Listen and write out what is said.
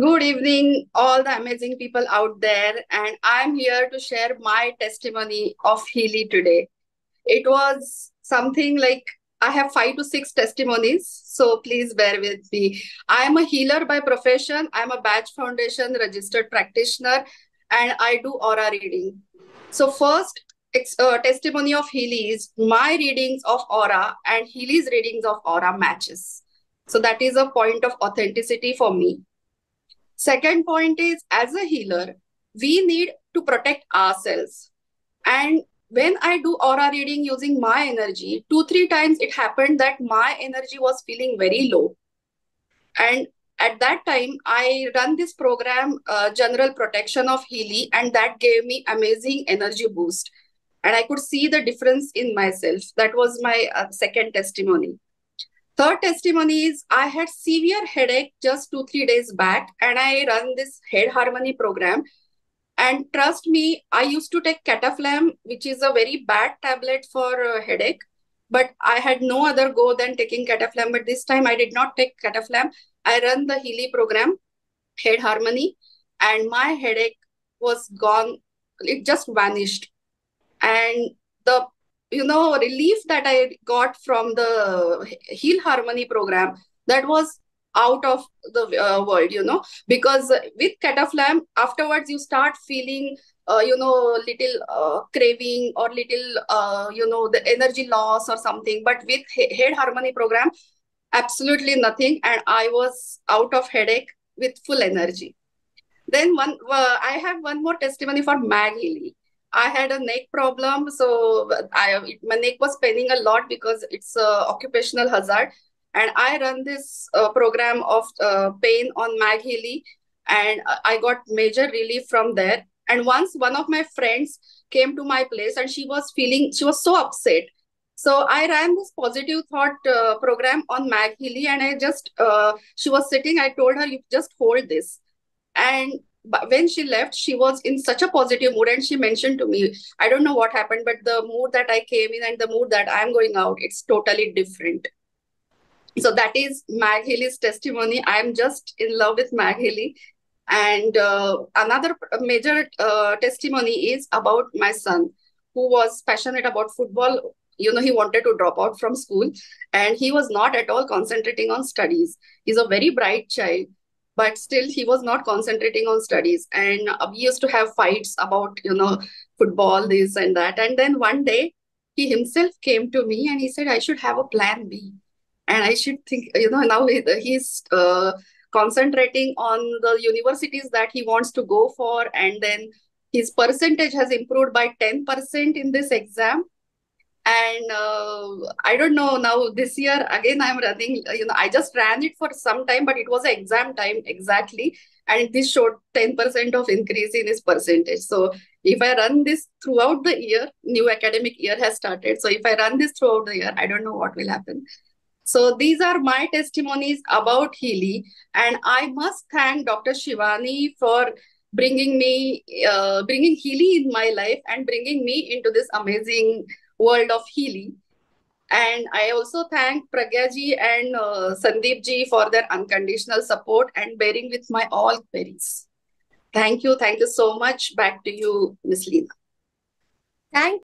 Good evening, all the amazing people out there, and I'm here to share my testimony of Healy today. It was something like I have five to six testimonies, so please bear with me. I'm a healer by profession, I'm a Bach Foundation registered practitioner, and I do aura reading. So, first, uh, testimony of Healy is my readings of aura and Healy's readings of aura matches. So, that is a point of authenticity for me. Second point is as a healer, we need to protect ourselves. And when I do aura reading using my energy, two, three times it happened that my energy was feeling very low. And at that time, I run this program, uh, General Protection of Healy, and that gave me amazing energy boost. And I could see the difference in myself. That was my uh, second testimony. Third testimony is I had severe headache just two, three days back, and I run this head harmony program. And trust me, I used to take Cataflam, which is a very bad tablet for uh, headache. But I had no other go than taking Cataflam. But this time I did not take Cataflam. I run the Healy program, Head Harmony, and my headache was gone. It just vanished. And the you know relief that i got from the heal harmony program that was out of the uh, world you know. Because with cataflam afterwards you start feeling uh, you know little uh, craving or little uh, you know the energy loss or something. But with head harmony program absolutely nothing. And i was out of headache with full energy. Then one uh, i have one more testimony for mag healy I had a neck problem, so I my neck was paining a lot because it's a occupational hazard. And I run this uh, program of uh, pain on Mag Healy, and I got major relief from there. And once one of my friends came to my place, and she was feeling she was so upset. So I ran this positive thought uh, program on Mag Healy, and I just uh, she was sitting. I told her, "You just hold this," and but when she left she was in such a positive mood and she mentioned to me i don't know what happened but the mood that i came in and the mood that i'm going out it's totally different. So that is mag healy's testimony. I'm just in love with mag healy and uh, another major uh, testimony is about my son who was passionate about football. You know he wanted to drop out from school and he was not at all concentrating on studies. He's a very bright child but still he was not concentrating on studies. And uh, we used to have fights about you know football this and that. And then one day he himself came to me and he said i should have a plan b. And i should think you know now he's uh, concentrating on the universities that he wants to go for. And then his percentage has improved by 10% in this exam and uh, i don't know now this year again i'm running you know i just ran it for some time but it was exam time exactly. And this showed 10% of increase in his percentage. So if i run this throughout the year new academic year has started. So if i run this throughout the year i don't know what will happen. So these are my testimonies about Healy, and I must thank Dr. Shivani for bringing me, uh, bringing Healy in my life and bringing me into this amazing world of Healy. And I also thank Pragyaji and uh, Sandeep ji for their unconditional support and bearing with my all queries. Thank you. Thank you so much. Back to you, Ms. Leena. Thank